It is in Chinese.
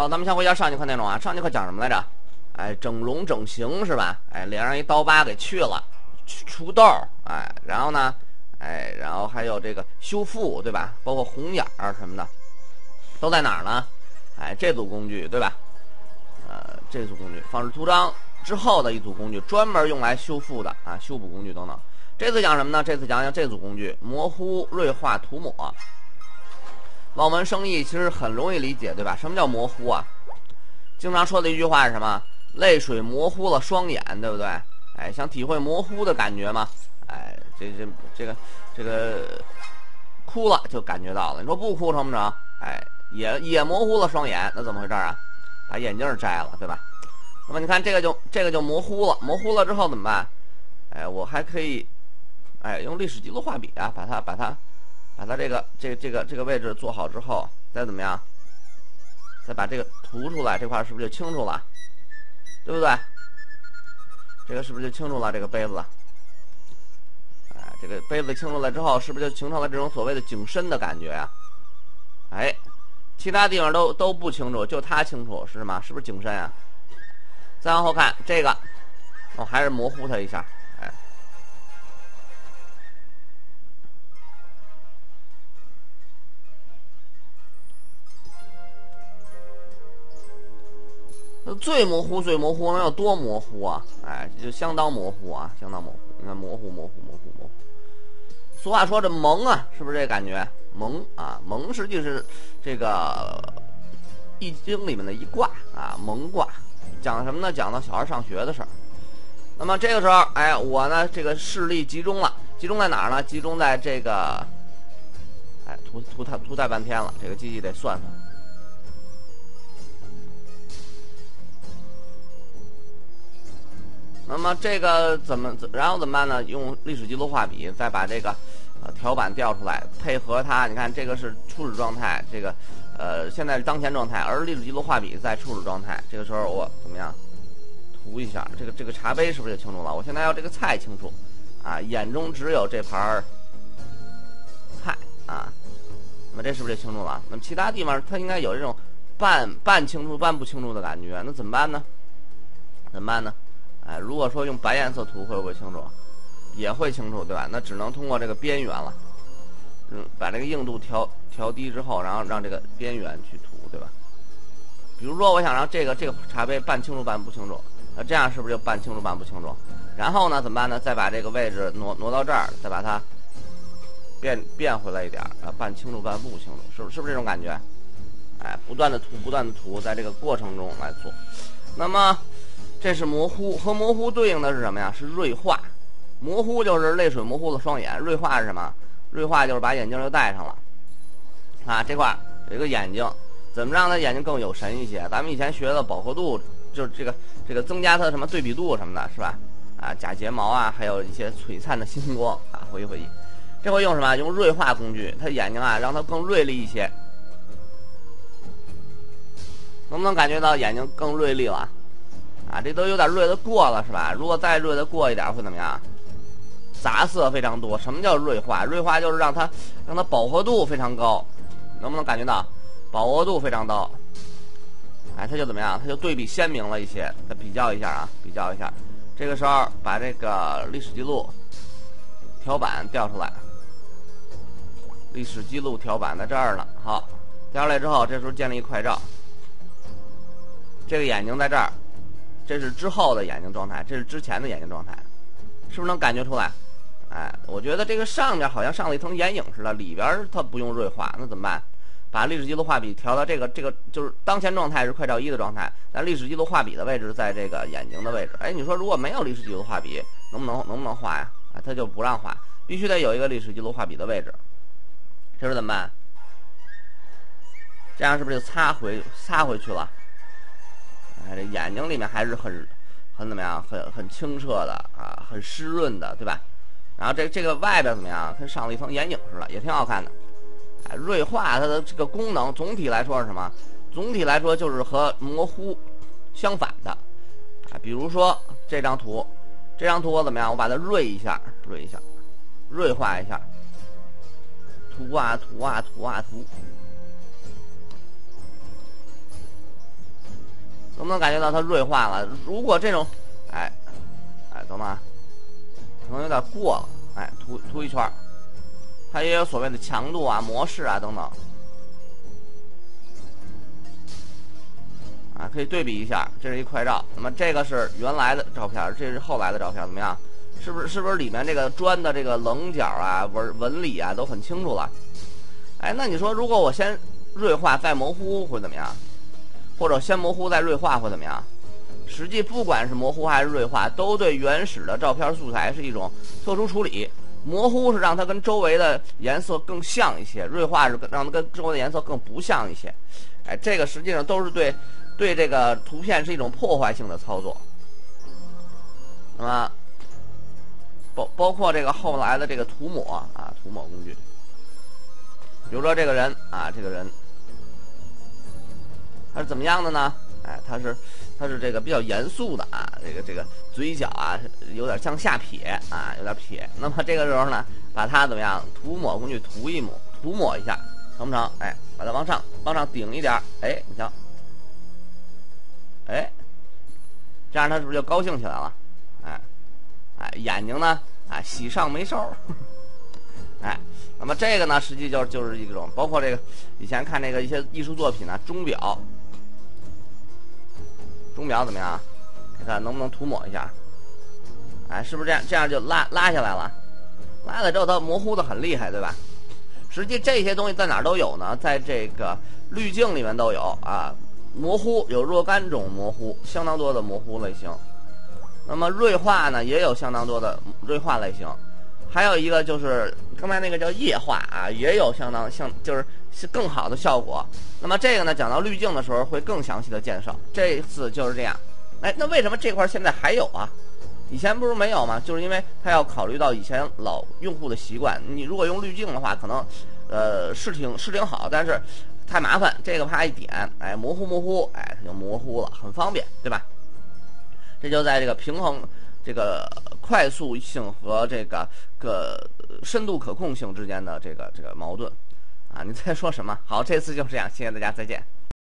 好，咱们先回家上节课内容啊。上节课讲什么来着？哎，整容整形是吧？哎，脸上一刀疤给去了，去除痘儿，哎，然后呢，哎，然后还有这个修复，对吧？包括红眼儿什么的，都在哪儿呢？哎，这组工具对吧？呃，这组工具放置图章之后的一组工具，专门用来修复的啊，修补工具等等。这次讲什么呢？这次讲讲这组工具——模糊锐化涂抹。望文生义，其实很容易理解，对吧？什么叫模糊啊？经常说的一句话是什么？泪水模糊了双眼，对不对？哎，想体会模糊的感觉吗？哎，这这这个这个哭了就感觉到了。你说不哭成不成？哎，也也模糊了双眼，那怎么回事啊？把眼镜摘了，对吧？那么你看这个就这个就模糊了，模糊了之后怎么办？哎，我还可以，哎，用历史记录画笔啊，把它把它。把它这个这这个这个位置做好之后，再怎么样，再把这个涂出来，这块是不是就清楚了？对不对？这个是不是就清楚了？这个杯子，哎，这个杯子清楚了之后，是不是就形成了这种所谓的景深的感觉呀？哎，其他地方都都不清楚，就它清楚是什么？是不是景深啊？再往后看这个，我还是模糊它一下。最模糊，最模糊能有多模糊啊？哎，就相当模糊啊，相当模糊。你看，模糊，模糊，模糊，模糊。俗话说这蒙啊，是不是这感觉？蒙啊，蒙实际是这个易经里面的一卦啊，蒙卦讲什么呢？讲到小孩上学的事儿。那么这个时候，哎，我呢这个视力集中了，集中在哪儿呢？集中在这个，哎，涂涂太涂太半天了，这个机器得算算。那么这个怎么，然后怎么办呢？用历史记录画笔再把这个呃条板调出来，配合它。你看这个是初始状态，这个呃现在是当前状态，而历史记录画笔在初始状态。这个时候我怎么样涂一下？这个这个茶杯是不是就清楚了？我现在要这个菜清楚啊，眼中只有这盘菜啊。那么这是不是就清楚了？那么其他地方它应该有这种半半清楚、半不清楚的感觉，那怎么办呢？怎么办呢？哎，如果说用白颜色涂会不会清楚？也会清楚，对吧？那只能通过这个边缘了。嗯，把这个硬度调调低之后，然后让这个边缘去涂，对吧？比如说，我想让这个这个茶杯半清楚半不清楚，那这样是不是就半清楚半不清楚？然后呢，怎么办呢？再把这个位置挪挪到这儿，再把它变变回来一点啊，半清楚半不清楚，是不是不是这种感觉？哎，不断的涂，不断的涂，在这个过程中来做。那么。这是模糊，和模糊对应的是什么呀？是锐化。模糊就是泪水模糊了双眼，锐化是什么？锐化就是把眼镜又戴上了。啊，这块有一个眼睛，怎么让他眼睛更有神一些？咱们以前学的饱和度，就是这个这个增加它什么对比度什么的，是吧？啊，假睫毛啊，还有一些璀璨的星光啊，回忆回忆。这回用什么？用锐化工具，它眼睛啊，让它更锐利一些。能不能感觉到眼睛更锐利了？啊，这都有点锐的过了，是吧？如果再锐的过一点，会怎么样？杂色非常多。什么叫锐化？锐化就是让它让它饱和度非常高，能不能感觉到？饱和度非常高，哎，它就怎么样？它就对比鲜明了一些。再比较一下啊，比较一下。这个时候把这个历史记录条板调出来，历史记录条板在这儿呢。好，调出来之后，这时候建立一快照，这个眼睛在这儿。这是之后的眼睛状态，这是之前的眼睛状态，是不是能感觉出来？哎，我觉得这个上面好像上了一层眼影似的，里边它不用锐化，那怎么办？把历史记录画笔调到这个这个就是当前状态是快照一的状态，但历史记录画笔的位置在这个眼睛的位置。哎，你说如果没有历史记录画笔，能不能能不能画呀？啊，它就不让画，必须得有一个历史记录画笔的位置。这时候怎么办？这样是不是就擦回擦回去了？哎，这眼睛里面还是很，很怎么样？很很清澈的啊，很湿润的，对吧？然后这这个外边怎么样？跟上了一层眼影似的，也挺好看的。哎，锐化它的这个功能，总体来说是什么？总体来说就是和模糊相反的。啊，比如说这张图，这张图我怎么样？我把它锐一下，锐一下，锐化一下，涂啊涂啊涂啊涂。能不能感觉到它锐化了？如果这种，哎，哎，懂吗？可能有点过了，哎，涂涂一圈，它也有所谓的强度啊、模式啊等等，啊，可以对比一下，这是一快照。那么这个是原来的照片，这是后来的照片，怎么样？是不是是不是里面这个砖的这个棱角啊、纹纹理啊都很清楚了？哎，那你说如果我先锐化再模糊会怎么样？或者先模糊再锐化会怎么样？实际不管是模糊还是锐化，都对原始的照片素材是一种特殊处理。模糊是让它跟周围的颜色更像一些，锐化是让它跟周围的颜色更不像一些。哎，这个实际上都是对对这个图片是一种破坏性的操作。那么。包包括这个后来的这个涂抹啊，涂抹工具，比如说这个人啊，这个人他是怎么样的呢？哎，他是他是这个比较严肃的啊，这个这个嘴角啊有点向下撇啊，有点撇。那么这个时候呢，把它怎么样？涂抹工具涂一抹，涂抹一下，成不成？哎，把它往上往上顶一点，哎，你瞧，哎，这样他是不是就高兴起来了？哎。哎，眼睛呢？哎，喜上眉梢。哎，那么这个呢，实际就就是一种，包括这个以前看这个一些艺术作品呢，钟表，钟表怎么样？你看能不能涂抹一下？哎，是不是这样？这样就拉拉下来了，拉了之后它模糊的很厉害，对吧？实际这些东西在哪儿都有呢？在这个滤镜里面都有啊，模糊有若干种模糊，相当多的模糊类型。那么锐化呢，也有相当多的锐化类型，还有一个就是刚才那个叫液化啊，也有相当像就是是更好的效果。那么这个呢，讲到滤镜的时候会更详细的介绍。这次就是这样。哎，那为什么这块现在还有啊？以前不是没有吗？就是因为它要考虑到以前老用户的习惯。你如果用滤镜的话，可能呃是挺是挺好，但是太麻烦。这个啪一点，哎，模糊模糊，哎，它就模糊了，很方便，对吧？这就在这个平衡这个快速性和这个个深度可控性之间的这个这个矛盾，啊，你在说什么？好，这次就这样，谢谢大家，再见。